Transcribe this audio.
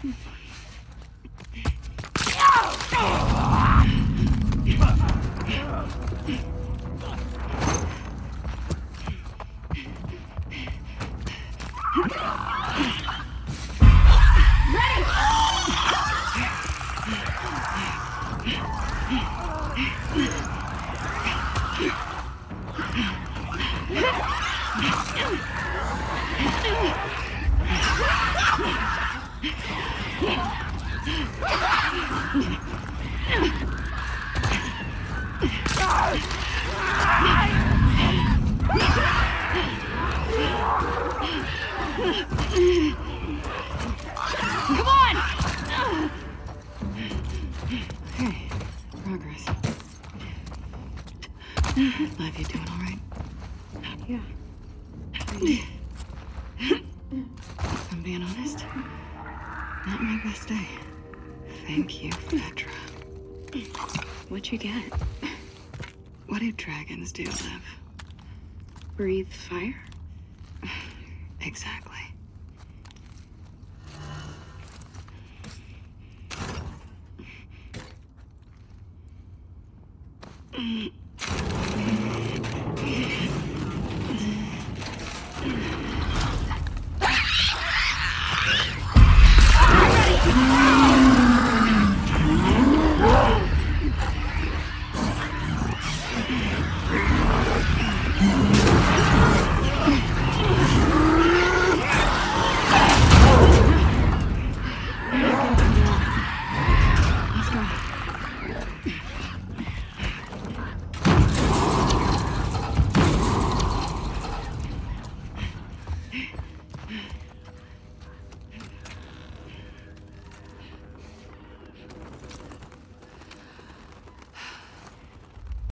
Come I'm being honest, not my best day. Thank you, Petra. What'd you get? What do dragons do, Liv? Breathe fire? Exactly.